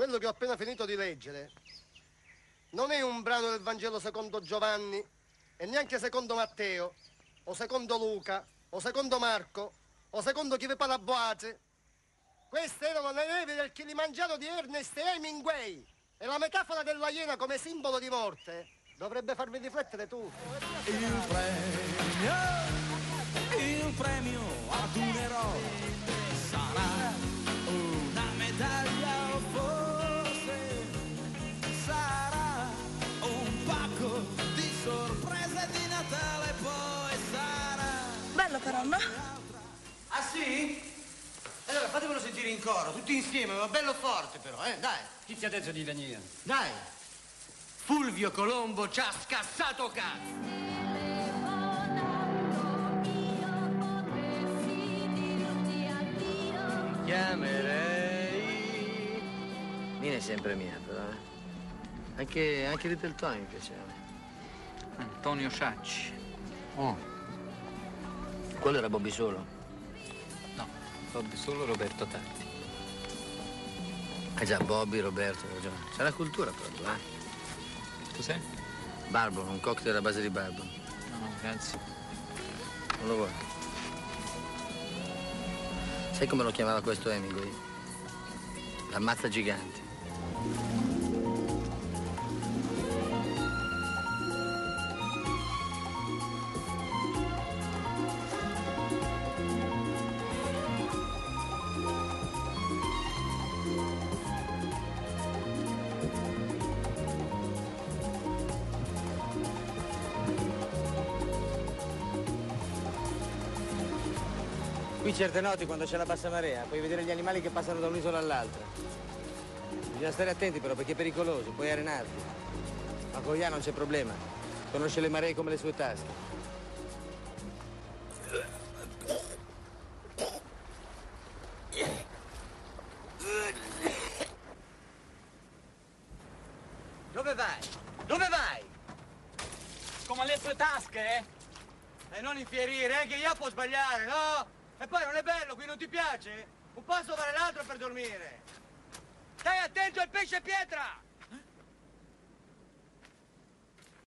quello che ho appena finito di leggere non è un brano del Vangelo secondo Giovanni e neanche secondo Matteo, o secondo Luca, o secondo Marco, o secondo chi vi parla Boate. Queste erano le nevi del Kilimangiaro di Ernest Hemingway. E la metafora della iena come simbolo di morte dovrebbe farvi riflettere tu. Il premio, il premio ad un eroe Natale poi sarà Bello però, no? Ah sì? Allora fatemelo sentire in coro, tutti insieme, ma bello forte però, eh, dai. Chi ti ha detto di venire? Dai. Fulvio Colombo ci ha scassato cazzo. Chiamerei. Mina è sempre mia, però. eh. Anche, anche Little Tony mi piaceva. Antonio Sciacci. Oh. Quello era Bobby Solo. No, Bobby solo Roberto Tatti. Eh già, Bobby, Roberto, hai ragione. C'è la cultura proprio, eh. Tu sei? Barbon, un cocktail a base di barbon. No, no, grazie. Non lo vuoi? Sai come lo chiamava questo Hemingway? La mazza gigante. Qui certe notti quando c'è la bassa marea puoi vedere gli animali che passano da un'isola all'altra. Bisogna stare attenti però perché è pericoloso, puoi arenarti. Ma con Ian non c'è problema. Conosce le maree come le sue tasche. Dove vai? Dove vai? Come le sue tasche, eh? E non infierire, anche io può sbagliare, no? E poi non è bello, qui non ti piace? Un passo vale l'altro per dormire. Stai attento al pesce pietra!